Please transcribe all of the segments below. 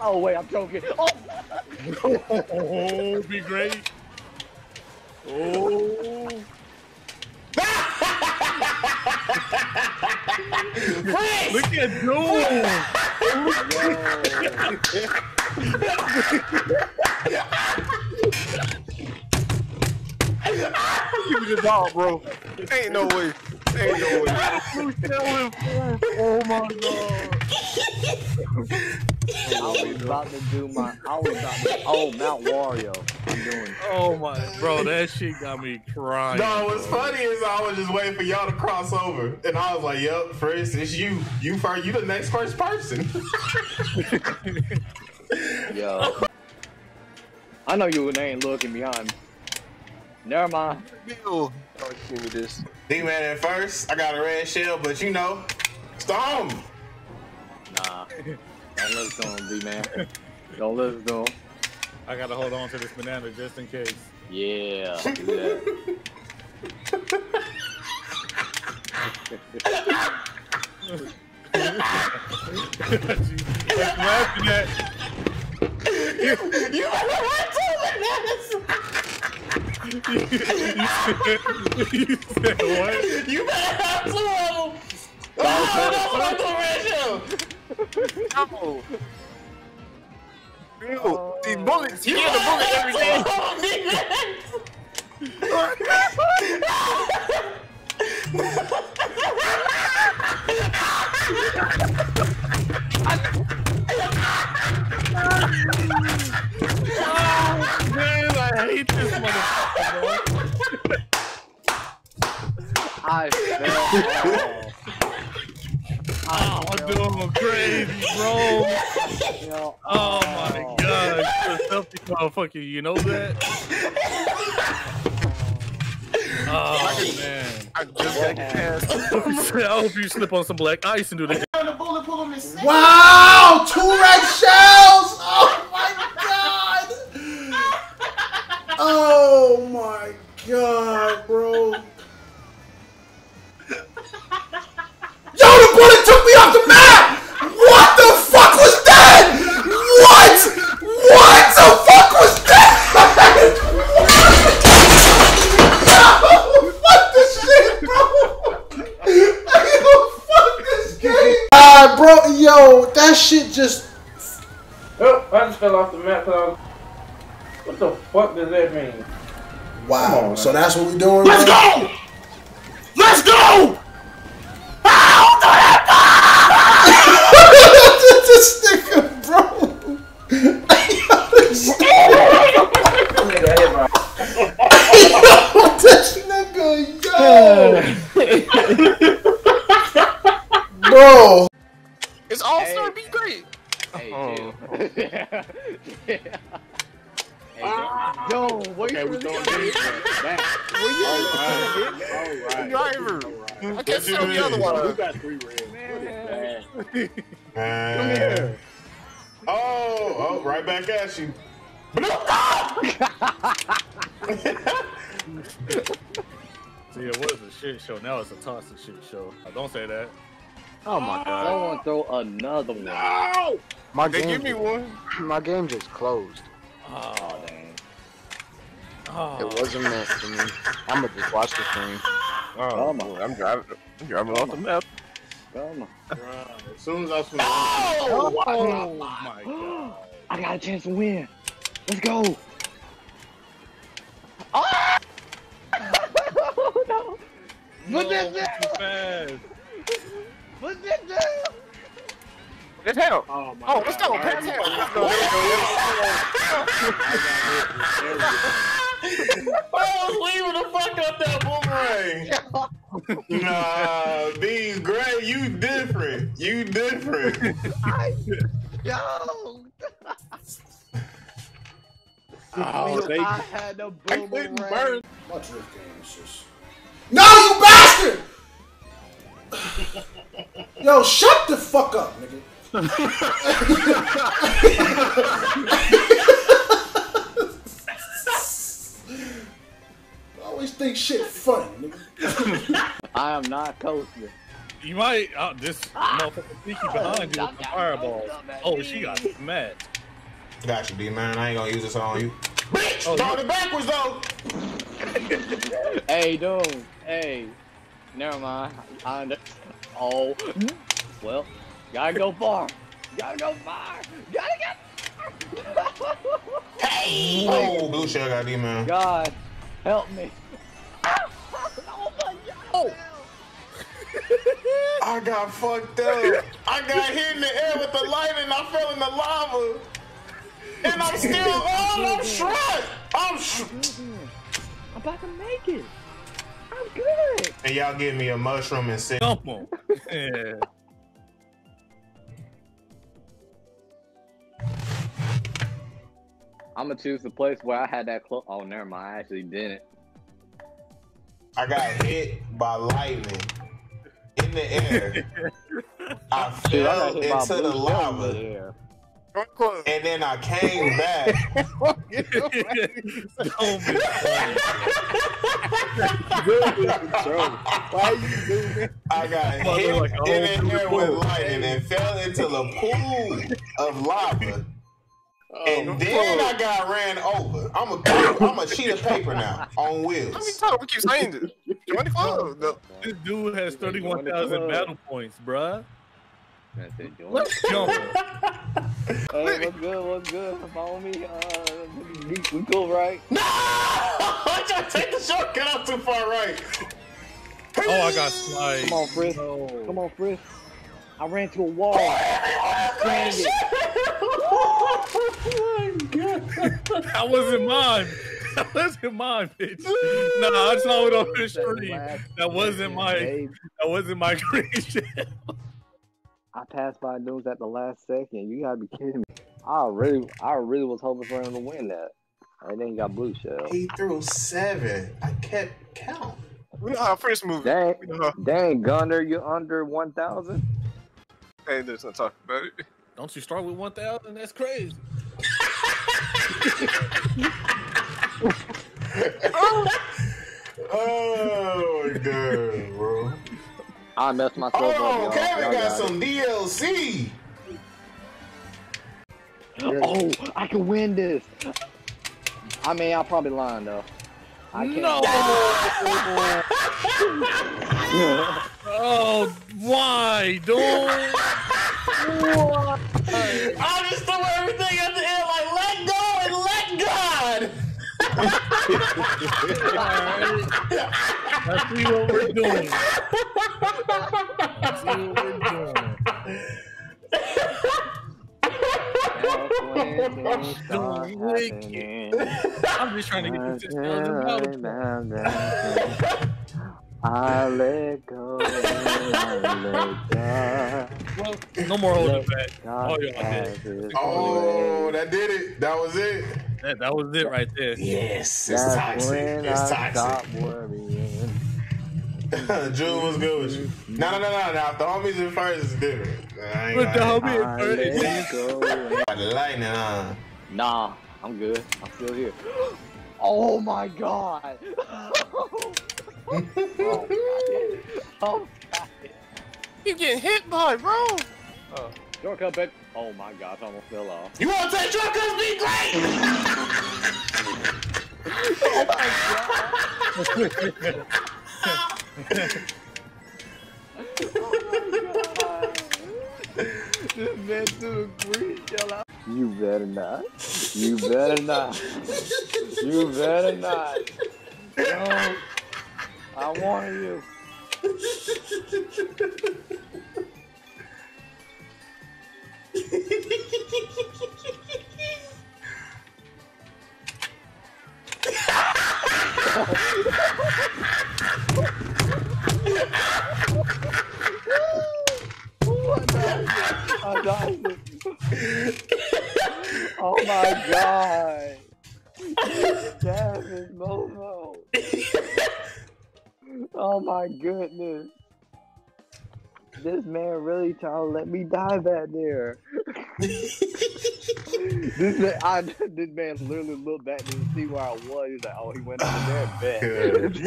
Oh wait, I'm joking. Oh, Oh, be great. Oh. Look at Doom. Give me the dog, bro. Ain't no way. Ain't no way. Oh my god. I was about to do my. I was about to. Oh, Mount Wario. I'm doing. Oh my, bro, that shit got me crying. No, what's funny is I was just waiting for y'all to cross over, and I was like, "Yep, Chris, it's you. You first. You the next first person." Yo. I know you ain't looking behind me. Never mind. Bill. Oh, give me this. D man at first, I got a red shell, but you know, storm. Nah. Don't listen to him, D-man. Don't let us go. I gotta hold on to this banana just in case. Yeah. Do that. Laughing at. You better run two bananas. you said you said what? You better have two of them. Oh, that's what I do, red shell. No. Bill, these bullets. You get the bullet every day. Oh, man, I hate this motherfucker, bro. I fell. Oh, crazy, bro. Yo, Oh my oh. god, you're a selfie motherfucker. You know that? Oh, oh man. I just got past. I hope you slip on some black ice and do that. Wow! Two red shells! Oh my god! Oh my god, bro. Yo, the bullet took me off the map! What the fuck was that? What? What the fuck was that? Yo, fuck this shit, bro! Yo, fuck this game! Ah, bro, yo, that shit just. Oh, I just fell off the map. 'cause I was- What the fuck does that mean? Wow, so that's what we're doing? Let's now? go. Let's go. Yo, wait Okay, for we the throwing guy. these back. Were you All right. Driver. I can't Let's see on the this. other We one. got three reds. Man. Come here. Oh, oh, right back at you. See, it was a shit show. Now it's a toxic shit show. Oh, don't say that. Oh my god. Someone throw another one. No. My They game, give me one. my game just closed. Oh, dang. Oh, It wasn't meant for me. I'ma just watch the stream. Oh, Come boy, I'm driving. I'm driving off the map. Come. As soon as I swing, Oh, oh my oh! god. I got a chance to win. Let's go. Oh! no. Put this No, down. too fast. Put this down. Let's hell. Oh my Oh, let's go. Pass hell. Let's go. I was leaving the fuck up that boomerang. nah, B Gray, you different. You different. I, yo. Oh, they, I had a I boomerang. couldn't burn. Watch this game, it's just. No, you bastard! Yo, shut the fuck up, nigga. think shit funny, nigga. I am not coaching. You might. Uh, this motherfucker sneaky behind you with the fireballs. Oh, she got mad. Got you, D man. I ain't gonna use this on you. Bitch! Start it backwards though! Hey, dude. Hey. Never mind. I under- oh. Well, gotta go far. Gotta go far. Gotta go far. Hey! Oh, blue shell got D man. God, help me. I got fucked up. I got hit in the air with the light and I fell in the lava. And I'm still on. I'm shot. I'm sh- I'm about to make it. I'm good. And y'all give me a mushroom and sit. Come on. Yeah. I'm gonna choose the place where I had that close. Oh, never mind. I actually didn't. I got hit by lightning in the air. I Dude, I fell got hit by into the lava. there. And then I came back. Don't be Why you doing that? I got hit like a in whole the air with lightning and fell into the pool of lava. And then I got ran over. I'm a I'm a sheet of paper now on wheels. How many wheels. times we keep saying this? 25? No. This dude has 31,000 battle points, bruh. That's it, Let's jump. Hey, what's good? What's good? Follow me. Uh, we, we cool, right? No! I just take the shortcut out too far right. Oh, I got sniped. Come on, Frisk. No. Come on, Frisk. I ran to a wall. Oh dang it. That wasn't mine. That wasn't mine, bitch. Nah, I saw it on the stream. That wasn't my. Dave, That wasn't my creation. I passed by news at the last second. You gotta be kidding me. I really, I really was hoping for him to win that. And then he got blue shell. He threw seven. I kept count. We know how Prince moves. Dang, We know dang, Gunner, you under one thousand? Hey, let's not talk about it. Don't you start with 1,000? That's crazy. Oh my god, bro. I messed myself Hold up, on, y'all. Kevin Y'all got got some DLC. Oh, I can win this. I mean, I'll probably lying though. I can't. No. oh, why? Don't. I just threw everything at the end like let go and let God. Let's see what we're doing. Let's see what we're doing. I'm just trying to get this 6,000 battle points. I let go. I let God. Well, no more holding back. God Oh, yeah, I did. Oh, that did it. That was it. That, that was it right there. Yes, it's That's toxic. It's I stop toxic. worrying. June was good with you. No, no, no, no. Now, if the homies in first is different. I ain't Put the gonna- homie in first. let go. Got the lightning on. Nah, I'm good. I'm still here. Oh my god! oh, god. oh god! You getting hit by, bro. Oh, uh, don't come back. Oh my gosh, I almost fell off. You want to take shortcuts? Be great. this man threw a green shell. You better not. You better not. You better not. No. I warn you. Oh my god. Gavin Momo. Oh my goodness. This man really trying to let me die back there. this man, I, this man literally looked back to see where I was. He's like, oh, he went over there. Bet.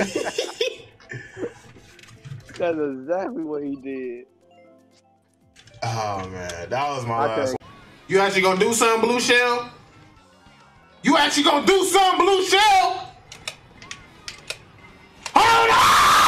That's exactly what he did. Oh man, that was my I last one. You actually gonna do something, Blue Shell? You actually gonna do something, Blue Shell? Hold on!